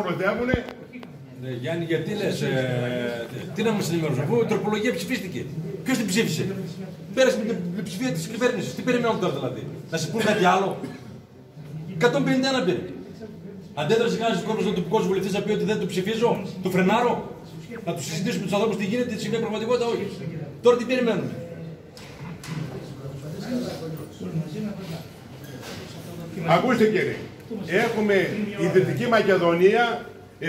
χοροδεύουν. Ναι, Γιάννη, γιατί λες, ε, τι να μας ενημερώσουν, αφού η τροπολογία ψηφίστηκε. Ποιος την ψήφισε; Πέρασε με την ψηφία της κυβέρνησης. Τι περιμένουν τώρα δηλαδή; Να σε πούνε κάτι άλλο; 151 πήρε. Αντέδρασε κανένας κόσμος των τοπικών βουλευτής να πει ότι δεν το ψηφίζω, το φρενάρω; Να τους συζητήσουμε τους ανθρώπους τι γίνεται, τι σημαίνει πραγματικότητα, όχι. Τώρα τι περιμένουμε. Ακούστε κύριε, έχουμε η Δυτική Μακεδονία 7-8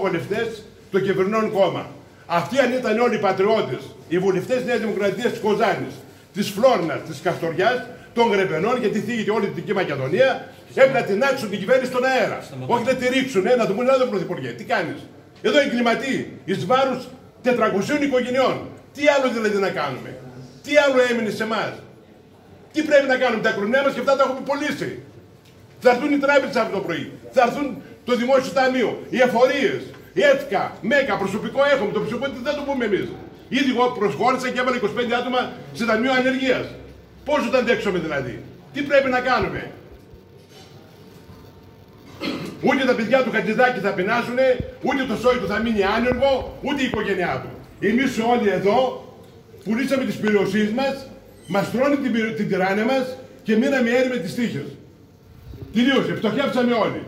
βουλευτές το κυβερνών κόμμα. Αυτοί αν ήταν όλοι οι πατριώτες, οι βουλευτές Νέας Δημοκρατίας της Κοζάνης, της Φλόρνας, της Καστοριάς, των Γρεβενών, γιατί θίγεται όλη η Δυτική Μακεδονία, έπρεπε να την άξουν την κυβέρνηση στον αέρα. Όχι να τη ρίξουν, ε, να του πούνε εδώ πρωθυπουργέ, τι κάνεις; Εδώ εγκληματεί εις βάρους 400 οικογενειών. Τι άλλο δηλαδή να κάνουμε; Τι άλλο έμεινε σε εμάς; Τι πρέπει να κάνουμε, τα κρουνιά μας και αυτά τα έχουμε πωλήσει. Θα έρθουν οι τράπεζες από το πρωί. Θα έρθουν το δημόσιο ταμείο, οι εφορίες, η ΕΤΚΑ, ΜΕΚΑ, προσωπικό έχουμε. Το προσωπικό δεν το πούμε εμείς. Ήδη εγώ προσχώρησα και έβαλα 25 άτομα σε ταμείο ανεργίας. Πώς θα τα αντέξουμε δηλαδή; Τι πρέπει να κάνουμε; Ούτε τα παιδιά του Χατζηδάκη θα πεινάσουν, ούτε το σόι του θα μείνει άνεργο, ούτε η οικογένειά του. Εμείς όλοι εδώ πουλήσαμε τις περιουσίε μας, μας τρώνε την, την τυράννια μας και μείναμε έρημοι τις τύχες. Τελείωσε, φτωχεύσαμε όλοι.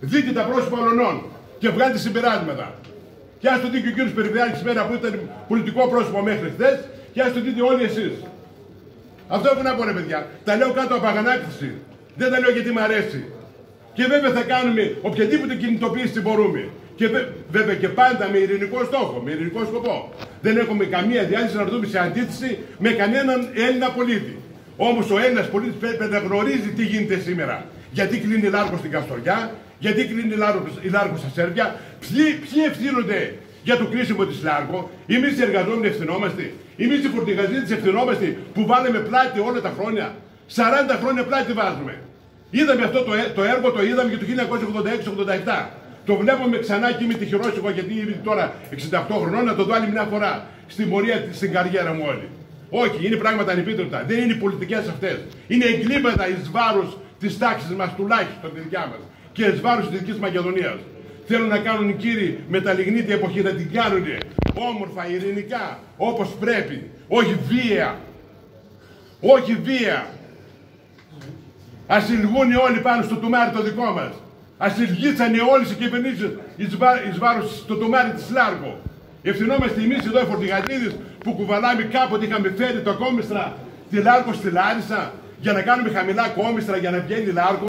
Δείτε τα πρόσωπα ολονών και βγάλετε συμπεράσματα. Και ας το δει και ο κύριος Περιβιάκη σήμερα που ήταν πολιτικό πρόσωπο μέχρι χθες, και ας το δείτε όλοι εσείς. Αυτό έχω να πω ρε παιδιά. Τα λέω κάτω από αγανάκτηση. Δεν τα λέω γιατί μου αρέσει. Και βέβαια θα κάνουμε οποιαδήποτε κινητοποίηση μπορούμε. Και βέβαια και πάντα με ειρηνικό στόχο, με ειρηνικό σκοπό. Δεν έχουμε καμία διάθεση να μπούμε σε αντίθεση με κανέναν Έλληνα πολίτη. Όμως ο Έλληνας πολίτης πρέπει να γνωρίζει τι γίνεται σήμερα. Γιατί κλείνει Λάρκο στην Καστοριά, γιατί κλείνει η Λάρκο στα Σέρβια, ποιοι, ποιοι ευθύνονται για το κλείσιμο της Λάρκο, εμείς οι εργαζόμενοι ευθυνόμαστε, εμείς οι φορτηγατζήδες ευθυνόμαστε που βάλαμε πλάτη όλα τα χρόνια. 40 χρόνια πλάτη βάζουμε. Είδαμε αυτό το, το έργο, το είδαμε και το 1986-87. Το βλέπουμε ξανά και είμαι τυχερό εγώ γιατί είμαι τώρα 68 χρονών να το δω άλλη μια φορά στην πορεία, στην καριέρα μου όλη. Όχι, είναι πράγματα ανεπίτρεπτα. Δεν είναι οι πολιτικές αυτές. Είναι εγκλήματα εις βάρος της τάξης μας, τουλάχιστον τη δικιά μας. Και εις βάρος της Δυτικής Μακεδονίας. Θέλουν να κάνουν οι κύριοι με τα λιγνίτια εποχή να την κάνουν όμορφα, ειρηνικά, όπως πρέπει. Όχι βία. Όχι βία. Ασελγούν όλοι πάνω στο τουμάρι το δικό μας. Ασελγήσανε όλες οι κυβερνήσεις εις βάρος στο τουμάρι της Λάρκο. Ευθυνόμαστε εμείς εδώ οι φορτηγατζήδες που κουβαλάμε κάποτε είχαμε φέρει το κόμιστρα τη Λάρκο στη Λάρισα για να κάνουμε χαμηλά κόμιστρα για να βγαίνει Λάρκο.